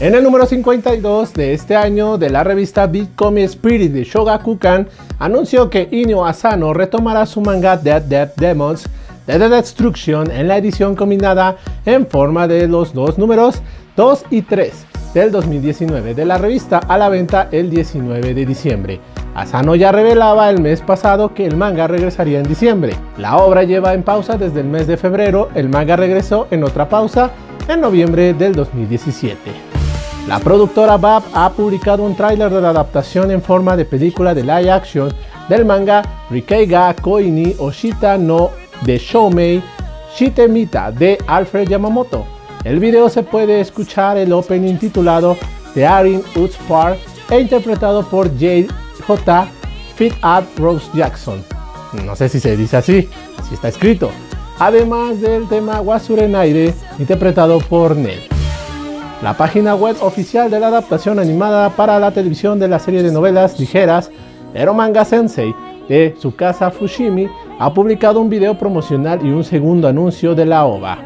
En el número 52 de este año de la revista Big Comic Spirit de Shogakukan, anunció que Inyo Asano retomará su manga Dead Dead Demons de The Destruction en la edición combinada en forma de los dos números 2 y 3 del 2019 de la revista a la venta el 19 de diciembre. Asano ya revelaba el mes pasado que el manga regresaría en diciembre. La obra lleva en pausa desde el mes de febrero, el manga regresó en otra pausa en noviembre del 2017. La productora BAP ha publicado un tráiler de la adaptación en forma de película de live action del manga Rikeiga Koini Oshita no de Shoumei Shitemita de Alfred Yamamoto. El video se puede escuchar el opening titulado The Arin Uts Park e interpretado por J.J. Fit Up Rose Jackson. No sé si se dice así, así está escrito. Además del tema Wasurenaire interpretado por Nell. La página web oficial de la adaptación animada para la televisión de la serie de novelas ligeras Manga Sensei de Tsukasa Fushimi ha publicado un video promocional y un segundo anuncio de la OVA.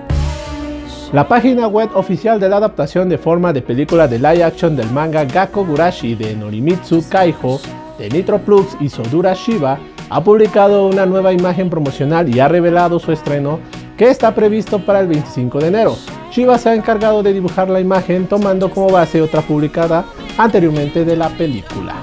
La página web oficial de la adaptación de forma de película de live action del manga Gakko Gurashi de Norimitsu Kaiho de Nitroplux y Sodura Shiba ha publicado una nueva imagen promocional y ha revelado su estreno que está previsto para el 25 de enero. Shiba se ha encargado de dibujar la imagen tomando como base otra publicada anteriormente de la película.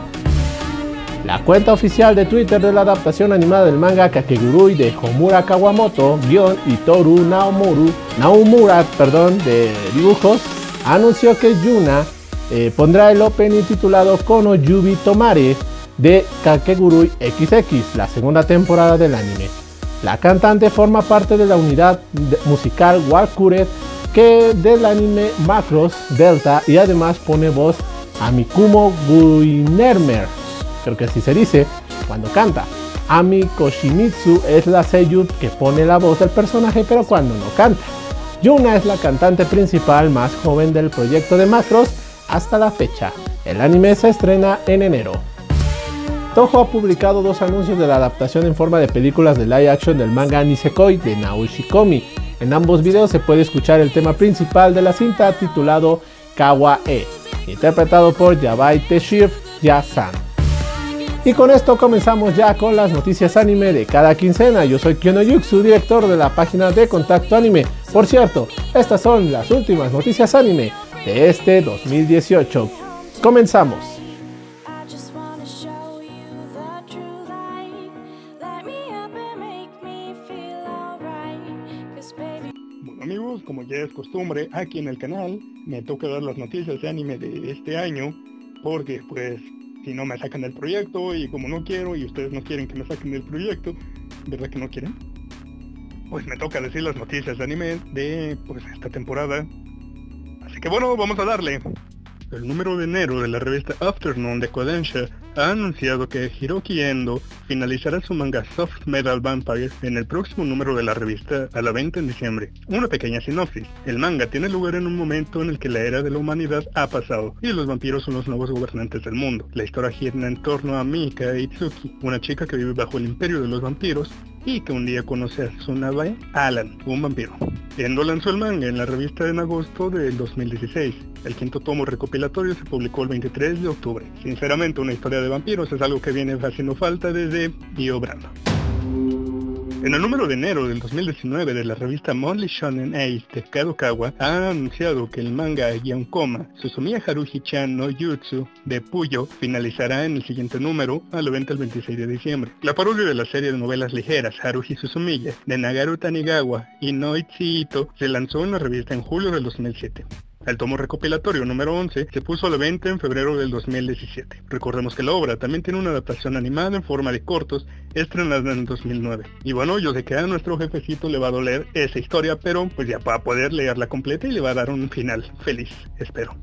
La cuenta oficial de Twitter de la adaptación animada del manga Kakegurui de Homura Kawamoto, guion y Toru Naomuru, Naomura perdón, de dibujos, anunció que Yuna eh, pondrá el opening titulado Kono Yubi Tomare de Kakegurui XX, la segunda temporada del anime. La cantante forma parte de la unidad musical Walkuret que del anime Macros Delta y además pone voz a Mikumo Guinermer, creo que así se dice, cuando canta. Ami Koshimitsu es la seiyuu que pone la voz del personaje pero cuando no canta. Yuna es la cantante principal más joven del proyecto de Macros hasta la fecha. El anime se estrena en enero. Toho ha publicado dos anuncios de la adaptación en forma de películas de live action del manga Nisekoi de Naoshi En ambos videos se puede escuchar el tema principal de la cinta titulado Kawa-e, interpretado por Yabai Teshir Yasan. Y con esto comenzamos ya con las noticias anime de cada quincena. Yo soy Kyono Yuxu, director de la página de Contacto Anime. Por cierto, estas son las últimas noticias anime de este 2018. Comenzamos. Como ya es costumbre, aquí en el canal me toca dar las noticias de anime de este año, porque pues si no me sacan del proyecto y como no quiero y ustedes no quieren que me saquen del proyecto, ¿verdad que no quieren? Pues me toca decir las noticias de anime de pues esta temporada. Así que bueno, vamos a darle. El número de enero de la revista Afternoon de Kodansha ha anunciado que Hiroki Endo finalizará su manga Soft Metal Vampire en el próximo número de la revista a la venta en diciembre. Una pequeña sinopsis. El manga tiene lugar en un momento en el que la era de la humanidad ha pasado y los vampiros son los nuevos gobernantes del mundo. La historia gira en torno a Mika Itsuki, una chica que vive bajo el imperio de los vampiros y que un día conoce a Tsunabe Alan, un vampiro. Endo lanzó el manga en la revista en agosto del 2016. El quinto tomo recopilatorio se publicó el 23 de octubre. Sinceramente, una historia de vampiros es algo que viene haciendo falta desde Bio Brando. En el número de enero del 2019 de la revista Monthly Shonen Ace de Kadokawa ha anunciado que el manga Yankoma Susumiya Haruhi-chan no Jutsu de Puyo finalizará en el siguiente número a la venta el 26 de diciembre. La parodia de la serie de novelas ligeras Haruhi Susumiya de Nagaru Tanigawa y Noichi Ito se lanzó en la revista en julio del 2007. El tomo recopilatorio número 11 se puso a la venta en febrero del 2017. Recordemos que la obra también tiene una adaptación animada en forma de cortos estrenada en 2009. Y bueno, yo sé que a nuestro jefecito le va a doler esa historia, pero pues ya va a poder leerla completa y le va a dar un final feliz, espero.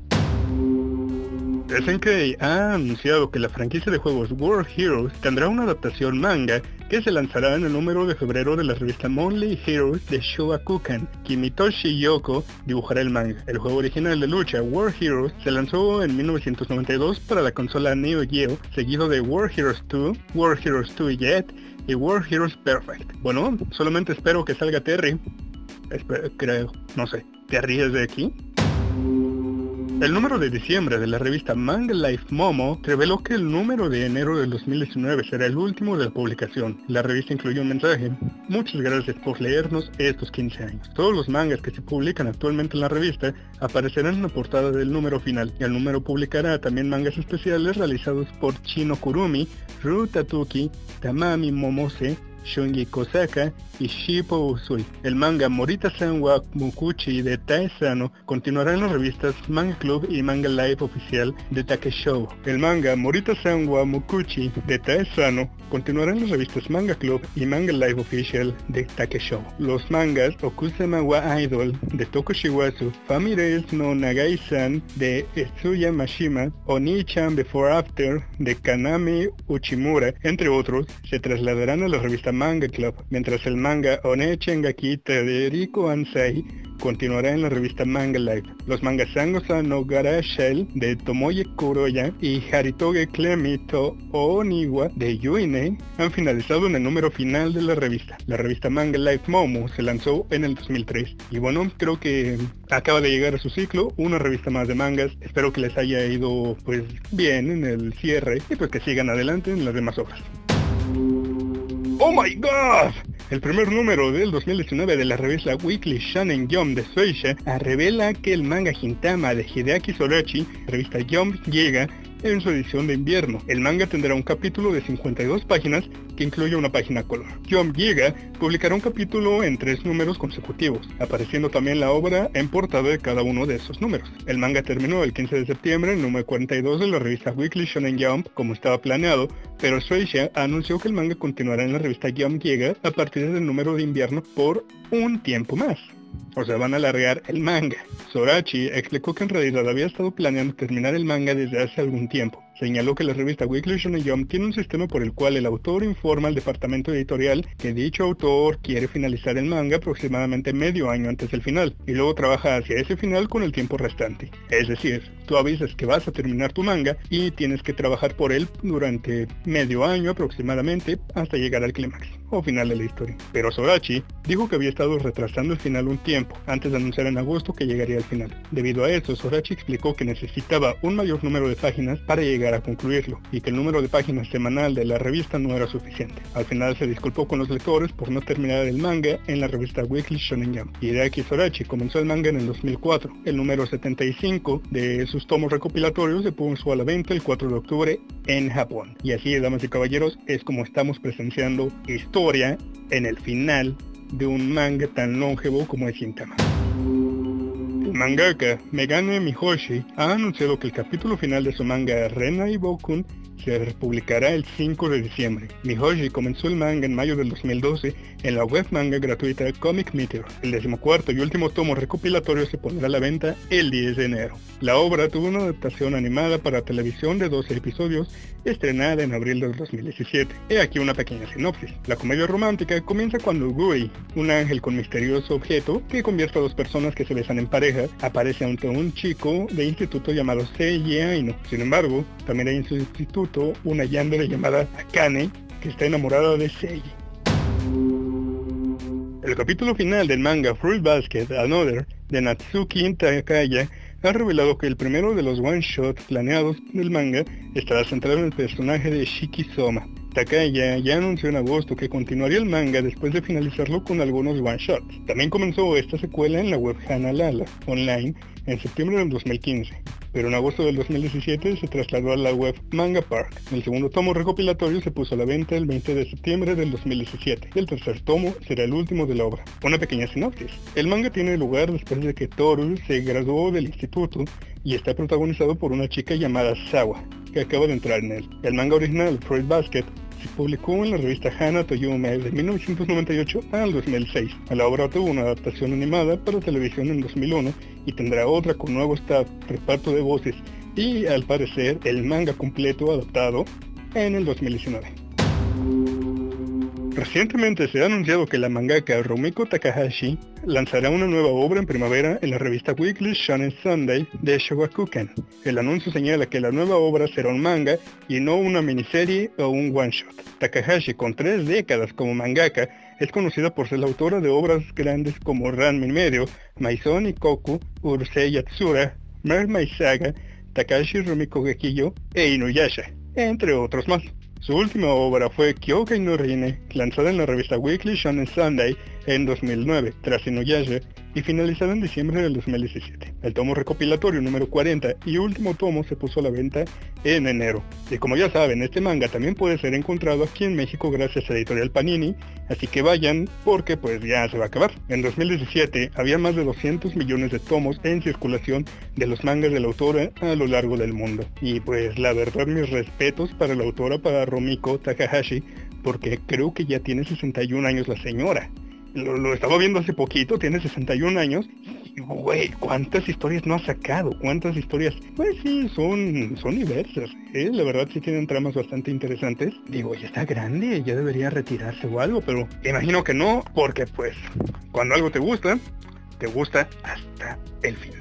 SNK ha anunciado que la franquicia de juegos World Heroes tendrá una adaptación manga que se lanzará en el número de febrero de la revista Monthly Heroes de Shogakukan. Kimitoshi Yoko dibujará el manga. El juego original de lucha World Heroes se lanzó en 1992 para la consola Neo Geo, seguido de World Heroes 2, World Heroes 2 Jet y World Heroes Perfect. Bueno, solamente espero que salga Terry. creo, no sé. ¿Terry es de aquí? El número de diciembre de la revista Manga Life Momo reveló que el número de enero del 2019 será el último de la publicación. La revista incluyó un mensaje. Muchas gracias por leernos estos 15 años. Todos los mangas que se publican actualmente en la revista aparecerán en la portada del número final. El número publicará también mangas especiales realizados por Chino Kurumi, Ru Tatuki, Tamami Momose, Shungi Kosaka y Shippo Usui. El manga Morita-san wa Mukuchi de Taesano continuará en las revistas Manga Club y Manga Live oficial de Takeshow. El manga Morita-san wa Mukuchi de Taesano continuará en las revistas Manga Club y Manga Live oficial de Takeshow. Los mangas Okusama wa Idol de Tokoshiwasu, Famires no Nagai-san de Etsuya Mashima, Oni-chan Before After de Kanami Uchimura, entre otros, se trasladarán a la Manga Club, mientras el manga Oneche Ngakita de Riko Ansei continuará en la revista Manga Life. Los mangas Sangosa no Gara Shell de Tomoye Kuroya y Haritoge Clemito Oniwa de Yuine han finalizado en el número final de la revista. La revista Manga Life Momo se lanzó en el 2003 y bueno, creo que acaba de llegar a su ciclo, una revista más de mangas. Espero que les haya ido pues bien en el cierre y pues que sigan adelante en las demás obras. ¡Oh my god! El primer número del 2019 de la revista Weekly Shonen Jump de Shueisha revela que el manga Hintama de Hideaki Sorachi, revista Jump, llega en su edición de invierno. El manga tendrá un capítulo de 52 páginas que incluye una página color. Jump Giga publicará un capítulo en tres números consecutivos, apareciendo también la obra en portada de cada uno de esos números. El manga terminó el 15 de septiembre en número 42 de la revista Weekly Shonen Jump como estaba planeado, pero Shueisha anunció que el manga continuará en la revista Jump Giga a partir del número de invierno por un tiempo más. O sea, van a alargar el manga. Sorachi explicó que en realidad había estado planeando terminar el manga desde hace algún tiempo. Señaló que la revista Weekly Shonen Jump tiene un sistema por el cual el autor informa al departamento editorial que dicho autor quiere finalizar el manga aproximadamente medio año antes del final, y luego trabaja hacia ese final con el tiempo restante. Es decir, tú avisas que vas a terminar tu manga y tienes que trabajar por él durante medio año aproximadamente hasta llegar al clímax o final de la historia. Pero Sorachi dijo que había estado retrasando el final un tiempo antes de anunciar en agosto que llegaría al final. Debido a eso, Sorachi explicó que necesitaba un mayor número de páginas para llegar a concluirlo y que el número de páginas semanal de la revista no era suficiente. Al final se disculpó con los lectores por no terminar el manga en la revista Weekly Shonen Jump. Hideaki Sorachi comenzó el manga en el 2004. El número 75 de sus tomos recopilatorios se puso a la venta el 4 de octubre en Japón. Y así, damas y caballeros, es como estamos presenciando historia en el final de un manga tan longevo como es Shintama. Mangaka Megane Mihoshi ha anunciado que el capítulo final de su manga Rena y Bokun se publicará el 5 de diciembre. Mihoshi comenzó el manga en mayo del 2012 en la web manga gratuita Comic Meteor. El decimocuarto y último tomo recopilatorio se pondrá a la venta el 10 de enero. La obra tuvo una adaptación animada para televisión de 12 episodios estrenada en abril del 2017. He aquí una pequeña sinopsis. La comedia romántica comienza cuando Gui, un ángel con misterioso objeto que convierte a dos personas que se besan en pareja, aparece ante un chico de instituto llamado Seiji Aino. Sin embargo, también hay en su una yandere llamada Akane que está enamorada de Seiji. El capítulo final del manga Fruit Basket Another de Natsuki Takaya ha revelado que el primero de los one-shots planeados del manga estará centrado en el personaje de Shiki Soma. Takaya ya anunció en agosto que continuaría el manga después de finalizarlo con algunos one-shots. También comenzó esta secuela en la web Hanalala online en septiembre del 2015 pero en agosto del 2017 se trasladó a la web Manga Park. El segundo tomo recopilatorio se puso a la venta el 20 de septiembre del 2017. El tercer tomo será el último de la obra. Una pequeña sinopsis. El manga tiene lugar después de que Toru se graduó del instituto y está protagonizado por una chica llamada Sawa, que acaba de entrar en él. El manga original, Fruit Basket, se publicó en la revista Hana Toyume de 1998 al 2006. La obra tuvo una adaptación animada para televisión en 2001 y tendrá otra con nuevo staff, reparto de voces y, al parecer, el manga completo adaptado en el 2019. Recientemente se ha anunciado que la mangaka Rumiko Takahashi lanzará una nueva obra en primavera en la revista Weekly Shonen Sunday de Shogakukan. El anuncio señala que la nueva obra será un manga y no una miniserie o un one-shot. Takahashi, con tres décadas como mangaka, es conocida por ser la autora de obras grandes como Ranmin Medio, Maison y Koku, Urusei Yatsura, Mermaid Saga, Takashi Rumiko Gekiyo e Inuyasha, entre otros más. Su última obra fue Kyokai no Rine, lanzada en la revista Weekly Shonen Sunday en 2009, tras Inuyasha, y finalizada en diciembre del 2017. El tomo recopilatorio número 40 y último tomo se puso a la venta en enero. Y como ya saben, este manga también puede ser encontrado aquí en México gracias a Editorial Panini, así que vayan porque pues ya se va a acabar. En 2017 había más de 200 millones de tomos en circulación de los mangas de la autora a lo largo del mundo. Y pues la verdad mis respetos para la autora, para Romiko Takahashi, porque creo que ya tiene 61 años la señora. Lo, estaba viendo hace poquito, tiene 61 años. Y, güey, ¿cuántas historias no ha sacado? ¿Cuántas historias? Pues sí, son, son diversas. ¿eh? La verdad sí tienen tramas bastante interesantes. Digo, ya está grande, ya debería retirarse o algo, pero imagino que no, porque pues, cuando algo te gusta, te gusta hasta el fin.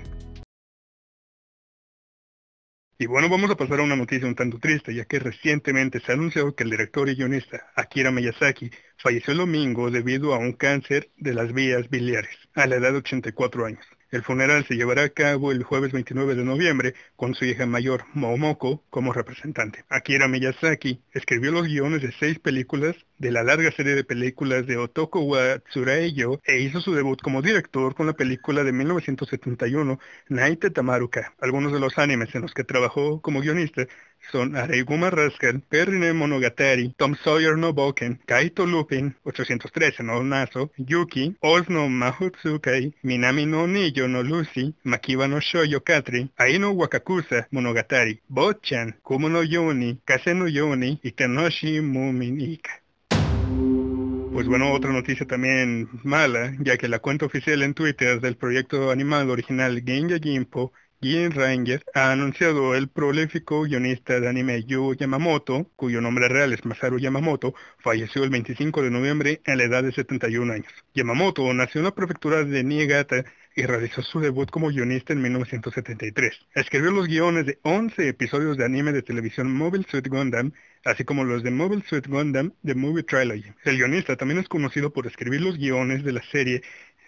Y bueno, vamos a pasar a una noticia un tanto triste, ya que recientemente se ha anunciado que el director y guionista Akira Miyazaki falleció el domingo debido a un cáncer de las vías biliares, a la edad de 84 años. El funeral se llevará a cabo el jueves 29 de noviembre con su hija mayor, Momoko, como representante. Akira Miyazaki escribió los guiones de seis películas de la larga serie de películas de Otoko wa Tsureiyo e hizo su debut como director con la película de 1971 Naite Tamaruka. Algunos de los animes en los que trabajó como guionista son Areiguma Rascal, Perrine Monogatari, Tom Sawyer no Boken, Kaito Lupin, 813 no Naso, Yuki, Oz no Mahutsukai, Minami no Niyo no Lucy, Makiba no Shoyo Katri, Aino Wakakusa Monogatari, Bochan, Kumo no Yoni, Kase no Yoni y Kenoshi Muminika. Pues bueno, otra noticia también mala, ya que la cuenta oficial en Twitter del proyecto animado original Genja Jimpo Gin Ranger ha anunciado el prolífico guionista de anime Yu Yamamoto, cuyo nombre real es Masaru Yamamoto, falleció el 25 de noviembre a la edad de 71 años. Yamamoto nació en la prefectura de Niigata y realizó su debut como guionista en 1973. Escribió los guiones de 11 episodios de anime de televisión Mobile Suit Gundam, así como los de Mobile Suit Gundam The Movie Trilogy. El guionista también es conocido por escribir los guiones de la serie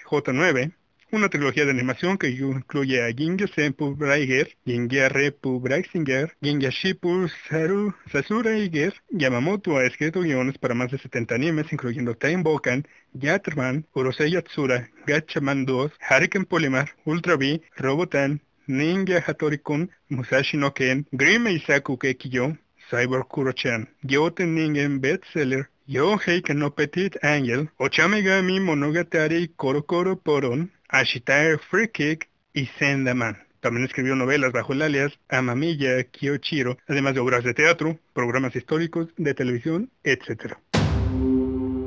J9, una trilogía de animación que incluye a Ginga Senpu Braiger, Ginga Repu Braxinger, Ginga Shipu Saru Sasura Iger. Yamamoto ha escrito guiones para más de 70 animes, incluyendo Time Bokan, Yatman, Urosei Yatsura, Gatchaman 2, Hurricane Polymer, Ultra B, Robotan, Ninja Hattori-kun, Musashi no Ken, Grim Isaku Kekiyo, Cyber Kuro-chan, Gyoten Ningen Bestseller, Yo Heiken no Petit Angel, Ochamegami Monogatari Koro Koro Poron, Ashitare Free Kick y Sendaman. También escribió novelas bajo el alias Amamiya Kiyochiro, además de obras de teatro, programas históricos, de televisión, etc.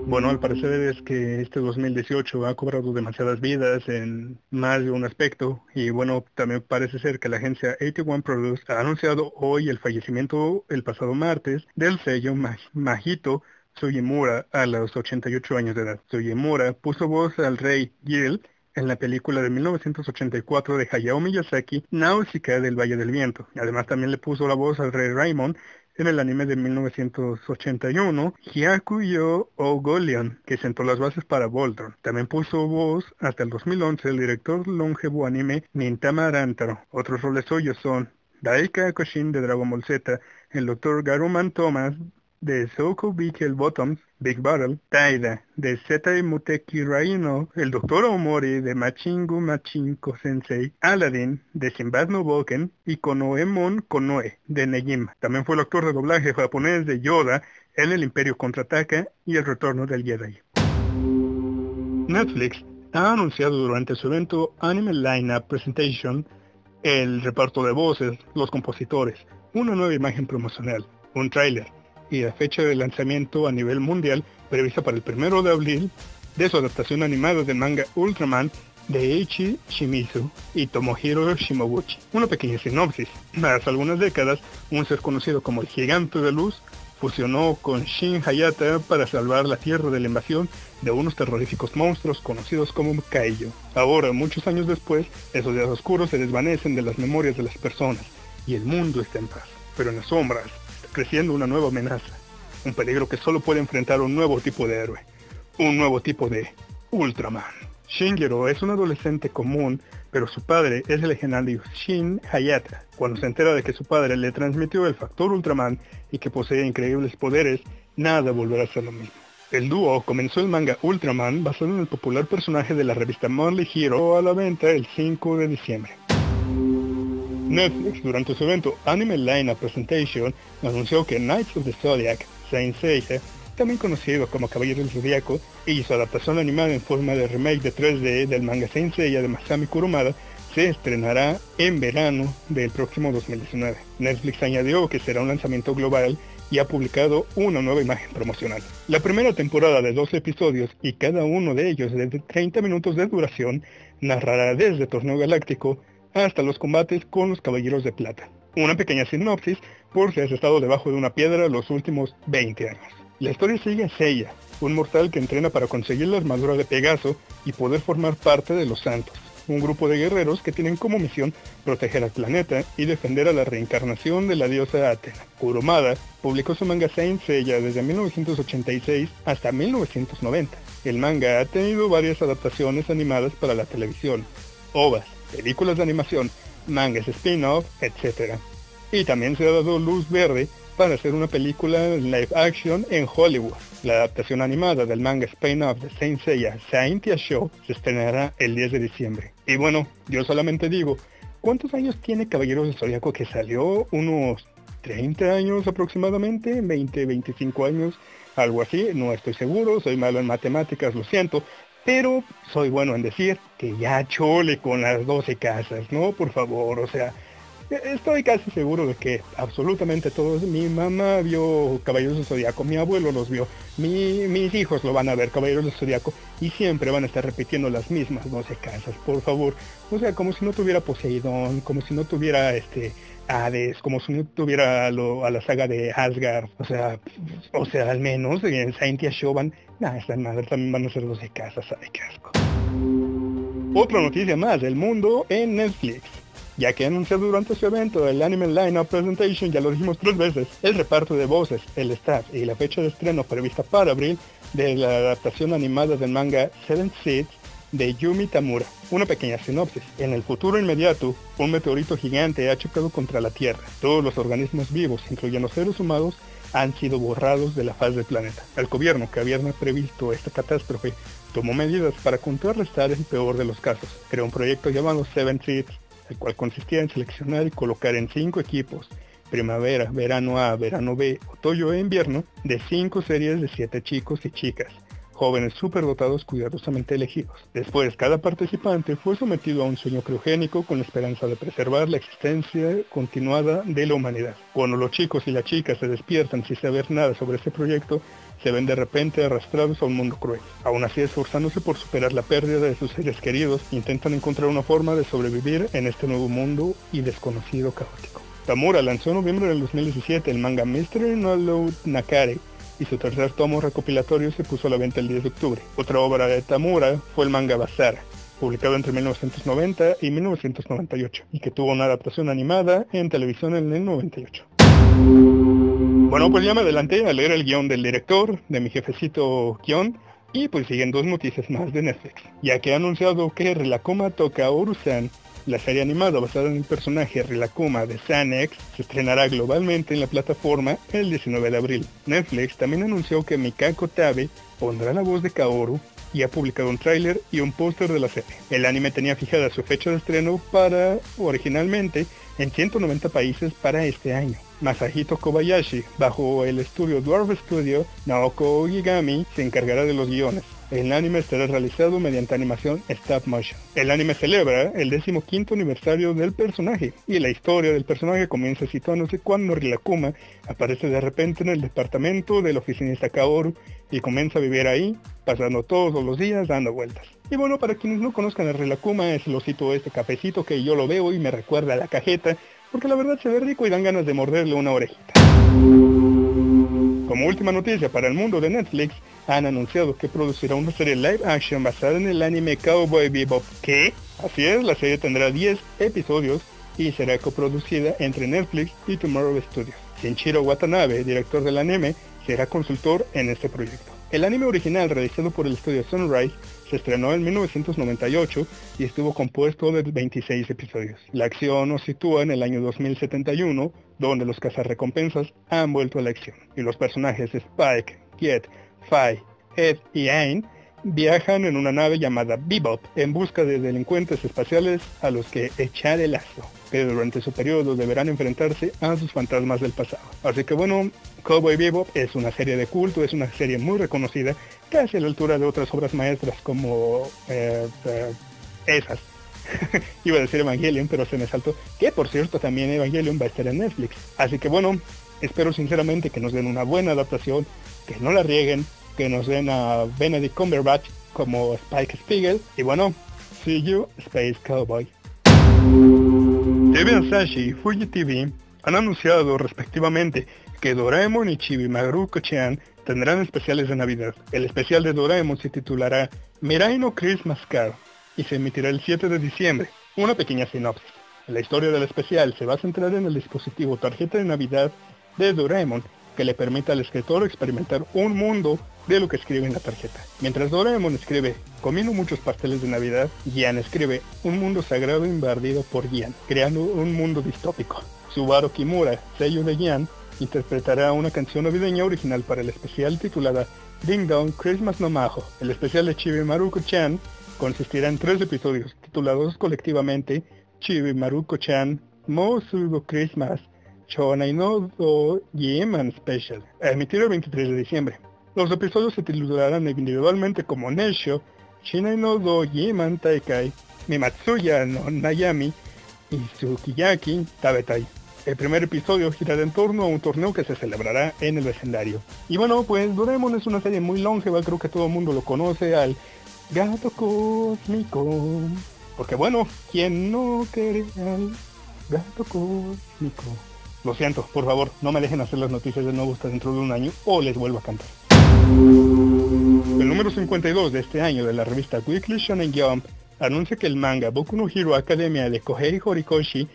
Bueno, al parecer es que este 2018 ha cobrado demasiadas vidas en más de un aspecto y bueno, también parece ser que la agencia 81 Produce ha anunciado hoy el fallecimiento el pasado martes del sello Majito Sugimura a los 88 años de edad. Sugimura puso voz al rey Gil en la película de 1984 de Hayao Miyazaki, Nausicaa del Valle del Viento. Además también le puso la voz al rey Raymond en el anime de 1981, Hyakuyo Ogolion, que sentó las bases para Voltron. También puso voz hasta el 2011 el director longevo anime Nintama Arantaro. Otros roles suyos son Daika Koshin de Dragon Ball Z, el Dr. Garuman Thomas de Soko Big Bottoms, Big Battle, Taida, de Zeta Muteki Raino, el Dr. Omori de Machingu Machinko Sensei, Aladdin de Sinbad no Boken y Konoemon Konoe de Nejima. También fue el actor de doblaje japonés de Yoda en El Imperio Contraataca y El Retorno del Jedi. Netflix ha anunciado durante su evento Anime Lineup Presentation el reparto de voces, los compositores, una nueva imagen promocional, un tráiler, y la fecha de lanzamiento a nivel mundial prevista para el primero de abril de su adaptación animada del manga Ultraman de Eiichi Shimizu y Tomohiro Shimoguchi. Una pequeña sinopsis. Hace algunas décadas, un ser conocido como el Gigante de Luz fusionó con Shin Hayata para salvar la Tierra de la invasión de unos terroríficos monstruos conocidos como Kaiyo. Ahora, muchos años después, esos días oscuros se desvanecen de las memorias de las personas y el mundo está en paz. Pero en las sombras, creciendo una nueva amenaza, un peligro que solo puede enfrentar un nuevo tipo de héroe, un nuevo tipo de Ultraman. Shingiro es un adolescente común pero su padre es el legendario Shin Hayata. Cuando se entera de que su padre le transmitió el factor Ultraman y que posee increíbles poderes, nada volverá a ser lo mismo. El dúo comenzó el manga Ultraman basado en el popular personaje de la revista Monthly Hero a la venta el 5 de diciembre. Netflix, durante su evento Anime Lineup Presentation, anunció que Knights of the Zodiac, Saint Seiya, también conocido como Caballero del Zodiaco, y su adaptación animada en forma de remake de 3D del manga Saint Seiya de Masami Kurumada, se estrenará en verano del próximo 2019. Netflix añadió que será un lanzamiento global y ha publicado una nueva imagen promocional. La primera temporada de 12 episodios y cada uno de ellos de 30 minutos de duración narrará desde Torneo Galáctico hasta los combates con los Caballeros de Plata. Una pequeña sinopsis por si has estado debajo de una piedra los últimos 20 años. La historia sigue a Seiya, un mortal que entrena para conseguir la armadura de Pegaso y poder formar parte de los Santos, un grupo de guerreros que tienen como misión proteger al planeta y defender a la reencarnación de la diosa Atena. Kurumada publicó su manga Saint Seiya desde 1986 hasta 1990. El manga ha tenido varias adaptaciones animadas para la televisión, ovas, películas de animación, mangas spin-off, etc. Y también se ha dado luz verde para hacer una película live action en Hollywood. La adaptación animada del manga spin-off de Saint Seiya Saintia Show se estrenará el 10 de diciembre. Y bueno, yo solamente digo, ¿cuántos años tiene Caballeros del Zodiaco que salió? Unos 30 años aproximadamente, 20, 25 años, algo así, no estoy seguro, soy malo en matemáticas, lo siento, pero soy bueno en decir que ya chole con las 12 casas, ¿no? Por favor, o sea, estoy casi seguro de que absolutamente todos, mi mamá vio Caballeros del Zodiaco, mi abuelo los vio, mis hijos lo van a ver, Caballeros del Zodiaco, y siempre van a estar repitiendo las mismas 12 casas, por favor. O sea, como si no tuviera Poseidón, como si no tuviera este Hades, como si no tuviera a la saga de Asgard, o sea, o sea, al menos en Saintia Show van, nah, están también van a ser 12 casas, ay qué asco. Otra noticia más del mundo en Netflix ya que anunció durante su evento el Anime Lineup Presentation, ya lo dijimos tres veces, el reparto de voces, el staff y la fecha de estreno prevista para abril de la adaptación animada del manga Seven Seeds de Yumi Tamura. Una pequeña sinopsis. En el futuro inmediato, un meteorito gigante ha chocado contra la Tierra. Todos los organismos vivos, incluyendo seres humanos, han sido borrados de la faz del planeta. El gobierno que había previsto esta catástrofe tomó medidas para contrarrestar el peor de los casos. Creó un proyecto llamado Seven Seeds, el cual consistía en seleccionar y colocar en cinco equipos primavera, verano A, verano B, otoño e invierno, de cinco series de siete chicos y chicas, jóvenes superdotados cuidadosamente elegidos. Después, cada participante fue sometido a un sueño criogénico con la esperanza de preservar la existencia continuada de la humanidad. Cuando los chicos y las chicas se despiertan sin saber nada sobre este proyecto, se ven de repente arrastrados a un mundo cruel. Aún así, esforzándose por superar la pérdida de sus seres queridos, intentan encontrar una forma de sobrevivir en este nuevo mundo y desconocido caótico. Tamura lanzó en noviembre del 2017 el manga Mystery No Nakare, y su tercer tomo recopilatorio se puso a la venta el 10 de octubre. Otra obra de Tamura fue el manga Bazar, publicado entre 1990 y 1998, y que tuvo una adaptación animada en televisión en el 98. Bueno, pues ya me adelanté a leer el guion del director, de mi jefecito guion, y pues siguen dos noticias más de Netflix, ya que ha anunciado que Relacoma toca Orusan la serie animada basada en el personaje Rilakuma de Sanex se estrenará globalmente en la plataforma el 19 de abril. Netflix también anunció que Mikako Tabe pondrá la voz de Kaoru y ha publicado un tráiler y un póster de la serie. El anime tenía fijada su fecha de estreno para, originalmente, en 190 países para este año. Masahito Kobayashi, bajo el estudio Dwarf Studio, Naoko Ogigami se encargará de los guiones. El anime estará realizado mediante animación stop motion. El anime celebra el 15 aniversario del personaje y la historia del personaje comienza situándose cuando Rilakuma aparece de repente en el departamento del oficinista Kaoru y comienza a vivir ahí, pasando todos los días dando vueltas. Y bueno, para quienes no conozcan a Rilakuma, es el osito este cafecito que yo lo veo y me recuerda a la cajeta, porque la verdad se ve rico y dan ganas de morderle una orejita. Como última noticia para el mundo de Netflix, han anunciado que producirá una serie live action basada en el anime Cowboy Bebop. ¿Qué? Así es, la serie tendrá 10 episodios y será coproducida entre Netflix y Tomorrow Studios. Shinjiro Watanabe, director del anime, será consultor en este proyecto. El anime original realizado por el estudio Sunrise se estrenó en 1998 y estuvo compuesto de 26 episodios. La acción nos sitúa en el año 2071, donde los cazarrecompensas han vuelto a la acción, y los personajes Spike, Jet, Fi, Ed y Ain viajan en una nave llamada Bebop en busca de delincuentes espaciales a los que echar el lazo, pero durante su periodo deberán enfrentarse a sus fantasmas del pasado. Así que bueno, Cowboy Bebop es una serie de culto, es una serie muy reconocida, casi a la altura de otras obras maestras como eh, eh, esas. Iba a decir Evangelion, pero se me saltó. Que por cierto también Evangelion va a estar en Netflix. Así que bueno, espero sinceramente que nos den una buena adaptación, que no la rieguen, que nos den a Benedict Cumberbatch como Spike Spiegel. Y bueno, see you, Space Cowboy. TV Asahi y Fuji TV han anunciado respectivamente que Doraemon y Chibi Maruko-chan tendrán especiales de Navidad. El especial de Doraemon se titulará Mirai no Christmas Card y se emitirá el 7 de diciembre. Una pequeña sinopsis. La historia del especial se va a centrar en el dispositivo tarjeta de Navidad de Doraemon que le permite al escritor experimentar un mundo de lo que escribe en la tarjeta. Mientras Doraemon escribe comiendo muchos pasteles de Navidad, Gian escribe un mundo sagrado invadido por Gian, creando un mundo distópico. Subaru Kimura, sello de Gian, interpretará una canción navideña original para el especial titulada Ding Dong Christmas No Majo. El especial de Chibi Maruko-chan consistirá en tres episodios titulados colectivamente Chibi Maruko-chan Mo Christmas Shonai no Do Yeman Special, emitido el 23 de diciembre. Los episodios se titularán individualmente como Nensho, Shinai no Do Yeman Taikai, Mimatsuya no Nayami y Tsukiyaki Tabetai. El primer episodio girará en torno a un torneo que se celebrará en el vecindario. Y bueno, pues Doraemon es una serie muy longeva, creo que todo el mundo lo conoce al gato cósmico. Porque bueno, ¿quién no quiere al gato cósmico? Lo siento, por favor, no me dejen hacer las noticias de nuevo hasta dentro de un año o les vuelvo a cantar. El número 52 de este año de la revista Weekly Shonen Jump anuncia que el manga Boku no Hero Academia de Kohei Horikoshi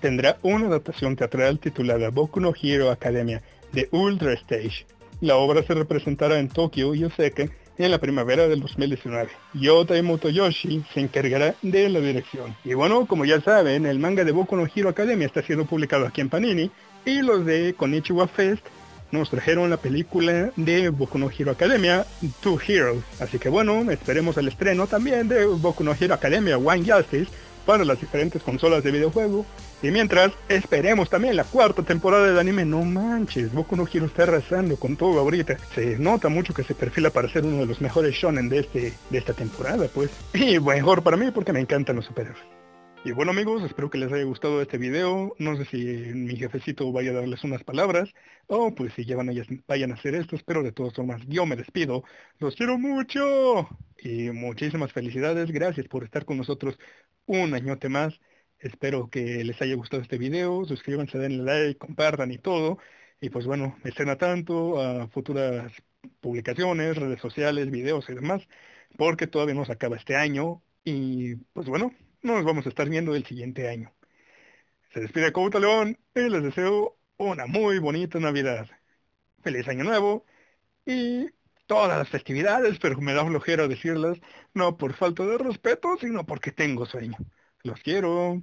tendrá una adaptación teatral titulada Boku no Hero Academia de Ultra Stage. La obra se representará en Tokio y Osaka en la primavera del 2019. Yota Motoyoshi se encargará de la dirección. Y bueno, como ya saben, el manga de Boku no Hero Academia está siendo publicado aquí en Panini y los de Konichiwa Fest nos trajeron la película de Boku no Hero Academia, Two Heroes. Así que bueno, esperemos el estreno también de Boku no Hero Academia One Justice para las diferentes consolas de videojuego. Y mientras, esperemos también la cuarta temporada del anime. No manches, Boku no Hero está arrasando con todo ahorita. Se nota mucho que se perfila para ser uno de los mejores shonen de, este, de esta temporada, pues. Y mejor para mí porque me encantan los superhéroes. Y bueno amigos, espero que les haya gustado este video. No sé si mi jefecito vaya a darles unas palabras o pues si ya van vayan a hacer esto, pero de todas formas yo me despido. Los quiero mucho y muchísimas felicidades. Gracias por estar con nosotros un añote más. Espero que les haya gustado este video. Suscríbanse, denle like, compartan y todo. Y pues bueno, estén a tanto a futuras publicaciones, redes sociales, videos y demás, porque todavía no se acaba este año. Y pues bueno, nos vamos a estar viendo el siguiente año. Se despide Couta León y les deseo una muy bonita Navidad. Feliz Año Nuevo y todas las festividades, pero me da flojera decirlas, no por falta de respeto, sino porque tengo sueño. Los quiero.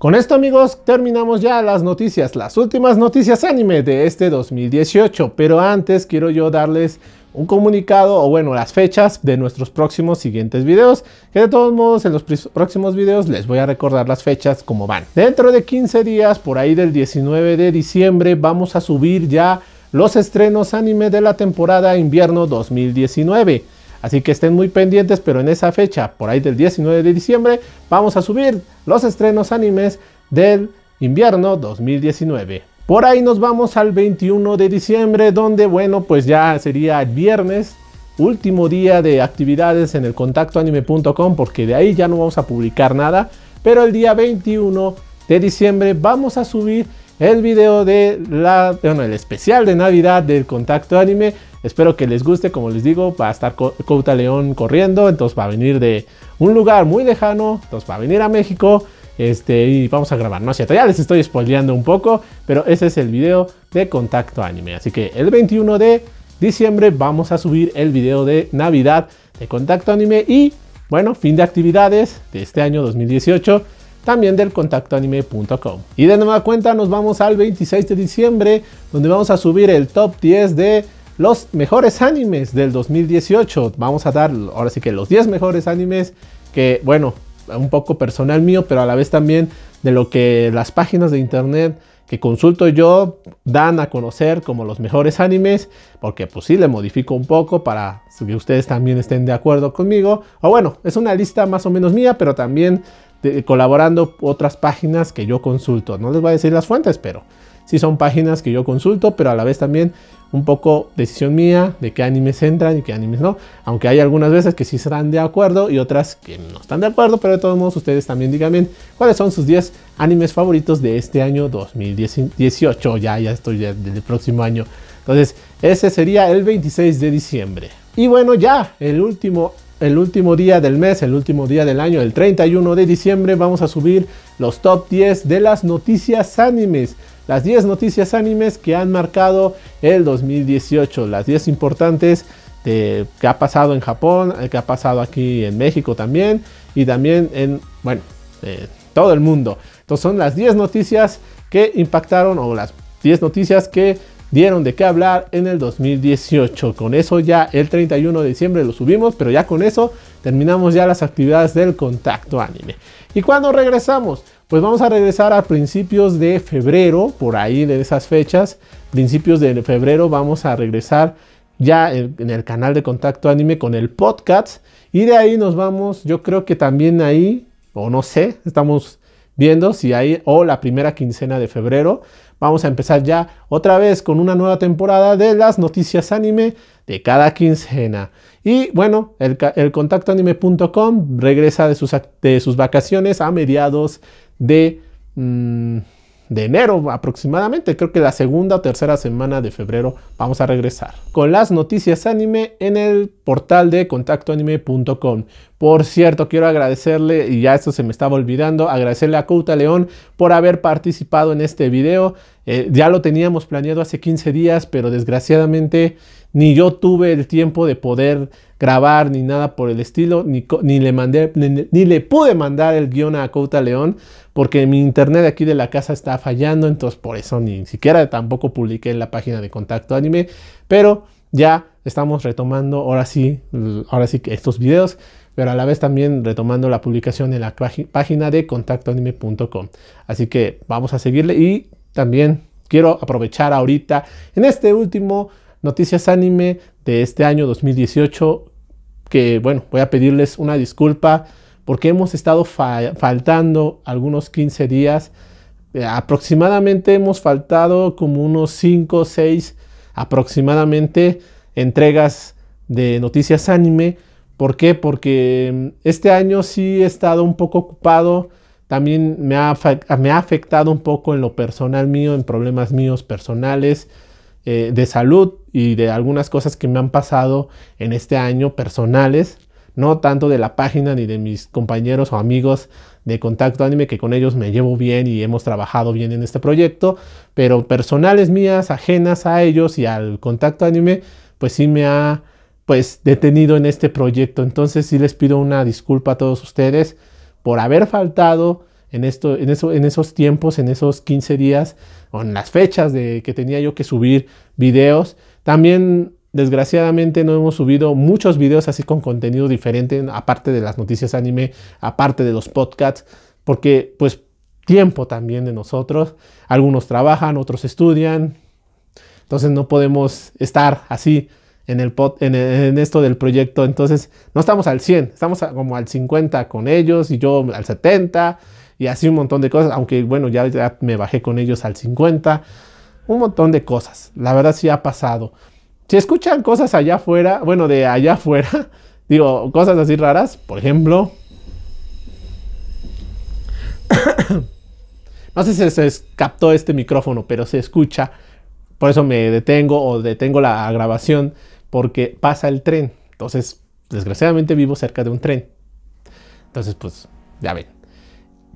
Con esto amigos terminamos ya las noticias, las últimas noticias anime de este 2018, pero antes quiero yo darles un comunicado o bueno, las fechas de nuestros próximos siguientes videos, que de todos modos en los próximos videos les voy a recordar las fechas como van. Dentro de 15 días, por ahí del 19 de diciembre, vamos a subir ya los estrenos anime de la temporada invierno 2019. Así que estén muy pendientes, pero en esa fecha, por ahí del 19 de diciembre, vamos a subir los estrenos animes del invierno 2019. Por ahí nos vamos al 21 de diciembre, donde bueno, pues ya sería el viernes, último día de actividades en el contactoanime.com, porque de ahí ya no vamos a publicar nada. Pero el día 21 de diciembre vamos a subir el video de la, bueno, el especial de Navidad del Contacto Anime. Espero que les guste, como les digo, va a estar Couta León corriendo, entonces va a venir de un lugar muy lejano, entonces va a venir a México este, y vamos a grabar, ¿no es cierto? Ya les estoy spoileando un poco, pero ese es el video de Contacto Anime. Así que el 21 de diciembre vamos a subir el video de Navidad de Contacto Anime y bueno, fin de actividades de este año 2018 también del contactoanime.com. Y de nueva cuenta nos vamos al 26 de diciembre, donde vamos a subir el top 10 de los mejores animes del 2018. Vamos a dar ahora sí que los 10 mejores animes que, bueno, un poco personal mío, pero a la vez también de lo que las páginas de internet que consulto yo dan a conocer como los mejores animes, porque pues sí le modifico un poco para que ustedes también estén de acuerdo conmigo. O bueno, es una lista más o menos mía, pero también colaborando otras páginas que yo consulto. No les voy a decir las fuentes, pero sí son páginas que yo consulto, pero a la vez también un poco decisión mía de qué animes entran y qué animes no. Aunque hay algunas veces que sí están de acuerdo y otras que no están de acuerdo, pero de todos modos ustedes también díganme cuáles son sus 10 animes favoritos de este año 2018. Ya, ya estoy del próximo año. Entonces, ese sería el 26 de diciembre. Y bueno, ya, el último el último día del mes, el último día del año, el 31 de diciembre, vamos a subir los top 10 de las noticias animes las 10 noticias animes que han marcado el 2018, las 10 importantes que ha pasado en Japón, eh, que ha pasado aquí en México también y también en, bueno, todo el mundo. Entonces son las 10 noticias que impactaron o las 10 noticias que dieron de qué hablar en el 2018. Con eso ya el 31 de diciembre lo subimos, pero ya con eso terminamos ya las actividades del contacto anime. ¿Y cuando regresamos? Pues vamos a regresar a principios de febrero, por ahí de esas fechas. Principios de febrero vamos a regresar ya en, el canal de Contacto Anime con el podcast. Y de ahí nos vamos, yo creo que también ahí, o no sé, estamos viendo si hay, o la primera quincena de febrero, vamos a empezar ya otra vez con una nueva temporada de las noticias anime de cada quincena. Y bueno, el, el contactoanime.com regresa de sus, de sus vacaciones a mediados de, mm, de enero aproximadamente. Creo que la segunda o tercera semana de febrero vamos a regresar con las noticias anime en el portal de contactoanime.com. Por cierto, quiero agradecerle, y ya esto se me estaba olvidando, agradecerle a Couta León por haber participado en este video. Eh, ya lo teníamos planeado hace 15 días, pero desgraciadamente ni yo tuve el tiempo de poder grabar ni nada por el estilo, ni, ni le mandé, ni, le pude mandar el guion a Couta León, porque mi internet aquí de la casa está fallando, entonces por eso ni siquiera tampoco publiqué en la página de Contacto Anime, pero ya estamos retomando ahora sí, ahora sí que estos videos, pero a la vez también retomando la publicación en la página de contactoanime.com. Así que vamos a seguirle y también quiero aprovechar ahorita en este último noticias anime de este año 2018 que bueno, voy a pedirles una disculpa porque hemos estado faltando algunos 15 días. Eh, aproximadamente hemos faltado como unos 5 o 6 aproximadamente entregas de noticias anime. ¿Por qué? Porque mm, este año sí he estado un poco ocupado. También me ha, afectado un poco en lo personal mío, en problemas míos personales. Eh, de salud y de algunas cosas que me han pasado en este año personales, no tanto de la página ni de mis compañeros o amigos de Contacto Anime, que con ellos me llevo bien y hemos trabajado bien en este proyecto, pero personales mías, ajenas a ellos y al Contacto Anime, pues sí me ha pues detenido en este proyecto. Entonces sí les pido una disculpa a todos ustedes por haber faltado en, esto, en, eso, en esos tiempos, en esos 15 días, o en las fechas de que tenía yo que subir videos. También, desgraciadamente, no hemos subido muchos videos así con contenido diferente, aparte de las noticias anime, aparte de los podcasts, porque pues tiempo también de nosotros. Algunos trabajan, otros estudian. Entonces no podemos estar así en, el en, en, esto del proyecto. Entonces no estamos al 100, estamos como al 50 con ellos y yo al 70 y así un montón de cosas, aunque bueno, ya, ya me bajé con ellos al 50, un montón de cosas, la verdad sí ha pasado. Si escuchan cosas allá afuera, bueno, de allá afuera, digo, cosas así raras, por ejemplo, no sé si se captó este micrófono, pero se escucha, por eso me detengo o detengo la grabación, porque pasa el tren, entonces, desgraciadamente vivo cerca de un tren, entonces pues, ya ven.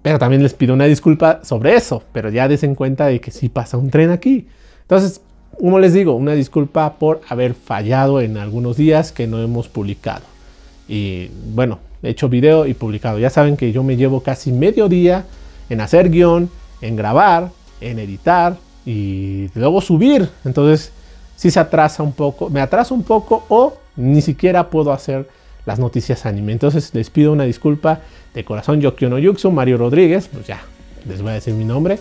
Pero también les pido una disculpa sobre eso, pero ya des en cuenta de que sí pasa un tren aquí. Entonces, como les digo, una disculpa por haber fallado en algunos días que no hemos publicado. Y bueno, he hecho video y publicado. Ya saben que yo me llevo casi medio día en hacer guion, en grabar, en editar y luego subir. Entonces, si se atrasa un poco, me atrasa un poco o ni siquiera puedo hacer las noticias anime. Entonces les pido una disculpa de corazón. Yokio no Yuxu, Mario Rodríguez, pues ya les voy a decir mi nombre.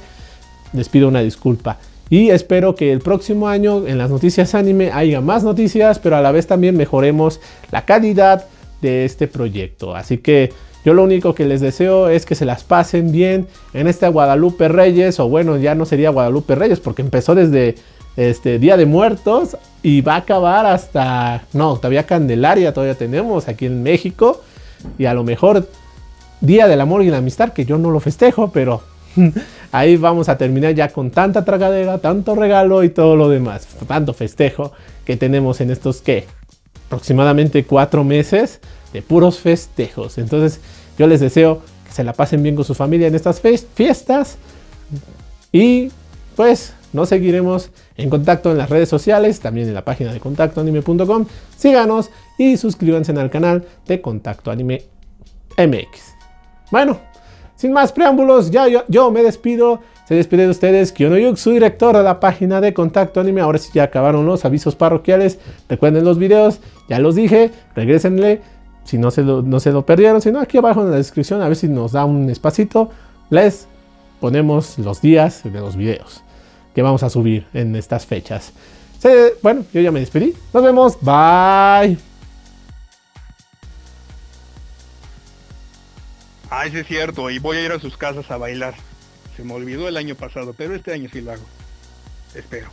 Les pido una disculpa. Y espero que el próximo año en las noticias anime haya más noticias, pero a la vez también mejoremos la calidad de este proyecto. Así que yo lo único que les deseo es que se las pasen bien en este Guadalupe Reyes, o bueno, ya no sería Guadalupe Reyes porque empezó desde este Día de Muertos y va a acabar hasta, no, todavía Candelaria todavía tenemos aquí en México y a lo mejor Día del Amor y la Amistad, que yo no lo festejo, pero ahí vamos a terminar ya con tanta tragadera, tanto regalo y todo lo demás, tanto festejo que tenemos en estos que aproximadamente cuatro meses de puros festejos. Entonces yo les deseo que se la pasen bien con su familia en estas fiestas y pues nos seguiremos en contacto en las redes sociales, también en la página de contactoanime.com. Síganos y suscríbanse al canal de Contacto Anime MX. Bueno, sin más preámbulos, ya yo, me despido. Se despide de ustedes Kyono su director de la página de Contacto Anime. Ahora sí ya acabaron los avisos parroquiales. Recuerden los videos, ya los dije, regresenle si no se lo, no se lo perdieron. Si no, aquí abajo en la descripción, a ver si nos da un espacito. Les ponemos los días de los videos que vamos a subir en estas fechas. bueno, yo ya me despedí. Nos vemos. Bye. Ah, sí es cierto. Y voy a ir a sus casas a bailar. Se me olvidó el año pasado, pero este año sí lo hago. Espero.